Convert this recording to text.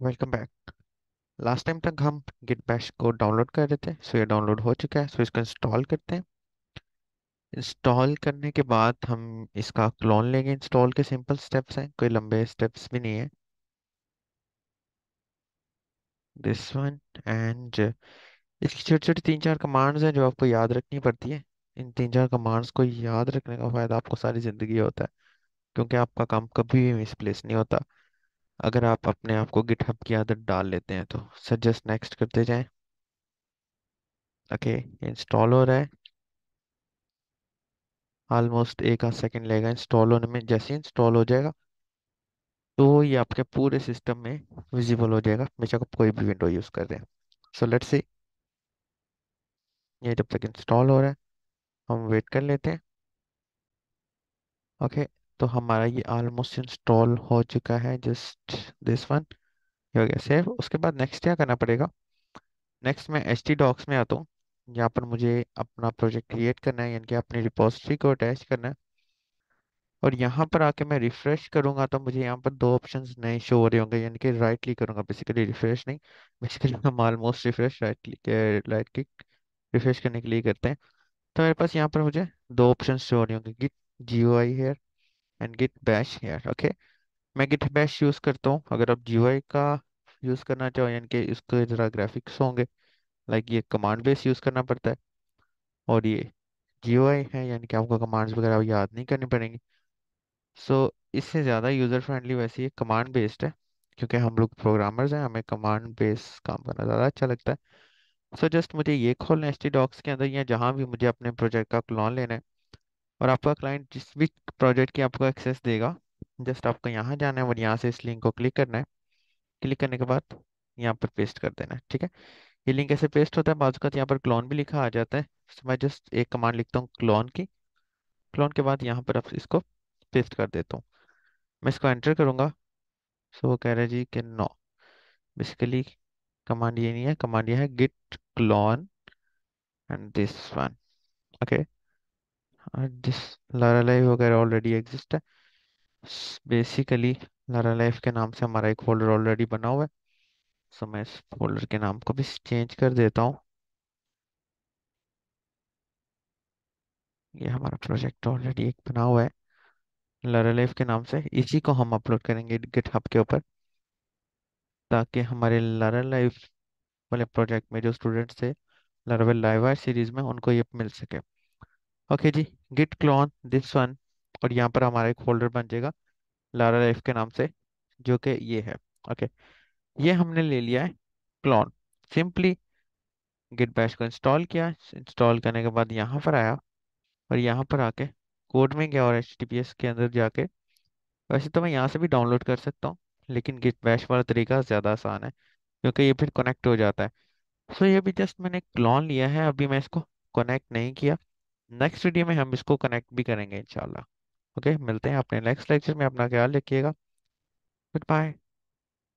Welcome back last time तक हम Git bash को डाउनलोड कर रहे थे सो ये डाउनलोड हो चुका है सो इसको इंस्टॉल करते हैं। इंस्टॉल करने के बाद हम इसका क्लोन लेंगे इंस्टॉल के सिंपल स्टेप्स हैं, कोई लंबे स्टेप्स भी नहीं है। दिस वन एंड इसकी छोटी छोटी तीन चार कमांड्स हैं जो आपको याद रखनी पड़ती है। इन तीन चार कमांड्स को याद रखने का फ़ायदा आपको सारी ज़िंदगी होता है, क्योंकि आपका काम कभी भी मिसप्लेस नहीं होता। अगर आप अपने आप को गिटहब की आदत डाल लेते हैं तो सजेस्ट नेक्स्ट करते जाएँ। ओके इंस्टॉल हो रहा है। ऑलमोस्ट एक आध सेकेंड लगेगा इंस्टॉल होने में, जैसे इंस्टॉल हो जाएगा तो ये आपके पूरे सिस्टम में विजिबल हो जाएगा। बेशक आप कोई भी विंडो यूज़ कर रहे हैं। सो लेट्स सी ये जब तक इंस्टॉल हो रहा है, हम वेट कर लेते हैं। ओके तो हमारा ये ऑलमोस्ट इंस्टॉल हो चुका है जस्ट दिस वन हो गया सेव उसके बाद नेक्स्ट क्या करना पड़ेगा? नेक्स्ट मैं एच टी डॉक्स में आता हूँ। यहाँ पर मुझे अपना प्रोजेक्ट क्रिएट करना है, यानी कि अपनी रिपोजिटरी को अटैच करना है। और यहाँ पर आके मैं रिफ्रेश करूँगा तो मुझे यहाँ पर दो ऑप्शंस नए शो हो रहे होंगे, यानी कि राइट क्लिक करूँगा बेसिकली रिफ्रेश नहीं बेसिकली हम almost refresh right click right click refresh करने के लिए करते हैं। तो मेरे पास यहाँ पर मुझे दो ऑप्शन शो हो रहे होंगे Git G O I here and Git Bash here okay मैं गिट बैश यूज़ करता हूँ अगर आप जी का यूज़ करना चाहो यानी कि इसके ज़रा ग्राफिक्स होंगे लाइक ये कमांड बेस यूज़ करना पड़ता है और ये जी है यानी कि आपको कमांड्स वगैरह याद नहीं करनी पड़ेंगी। सो so, इससे ज़्यादा यूज़र फ्रेंडली वैसे ये कमांड बेस्ड है क्योंकि हम लोग प्रोग्रामर्स हैं हमें कमांड बेस काम करना ज़्यादा अच्छा लगता है। सो so, जस्ट मुझे ये खोलना है डॉक्स के अंदर या जहाँ भी मुझे अपने प्रोजेक्ट का क्लोन लेना है और आपका क्लाइंट जिस भी प्रोजेक्ट की आपको एक्सेस देगा जस्ट आपको यहाँ जाना है और यहाँ से इस लिंक को क्लिक करना है। क्लिक करने के बाद यहाँ पर पेस्ट कर देना है, ठीक है? ये लिंक ऐसे पेस्ट होता है बाजू यहाँ पर क्लोन भी लिखा आ जाता है। तो मैं जस्ट एक कमांड लिखता हूँ क्लोन की। क्लोन के बाद यहाँ पर आप इसको पेस्ट कर देता हूँ। मैं इसको एंटर करूँगा। सो वो कह रहा जी कि नो बेसिकली कमांड ये नहीं है। कमांड ये है Git clone and this one okay this Lara live वगैरह ऑलरेडी एग्जिस्ट है बेसिकली लारा लाइव के नाम से हमारा एक फोल्डर ऑलरेडी बना हुआ है। सो मैं इस फोल्डर के नाम को भी चेंज कर देता हूँ। ये हमारा प्रोजेक्ट ऑलरेडी एक बना हुआ है। लारा लाइव के नाम से इसी को हम अपलोड करेंगे गिटहब के ऊपर। ताकि हमारे लारा लाइव वाले प्रोजेक्ट में जो स्टूडेंट्स थे लारावेल लाइव सीरीज़ में, उनको ये मिल सके। ओके जी गिट क्लोन दिस वन और यहाँ पर हमारा एक फोल्डर बन जाएगा लारा लाइफ के नाम से जो कि ये है। ओके ये हमने ले लिया है क्लोन सिंपली गिट बैश को इंस्टॉल किया इंस्टॉल करने के बाद यहाँ पर आया और यहाँ पर आके कोड में गया और एचडीपीएस के अंदर जाके वैसे तो मैं यहाँ से भी डाउनलोड कर सकता हूँ लेकिन गिट बैश वाला तरीका ज़्यादा आसान है क्योंकि ये फिर कनेक्ट हो जाता है। सो so, ये भी जस्ट मैंने क्लोन लिया है अभी मैं इसको कनेक्ट नहीं किया। नेक्स्ट वीडियो में हम इसको कनेक्ट भी करेंगे, इंशाल्लाह। ओके मिलते हैं अपने नेक्स्ट लेक्चर में, अपना ख्याल रखिएगा। Good bye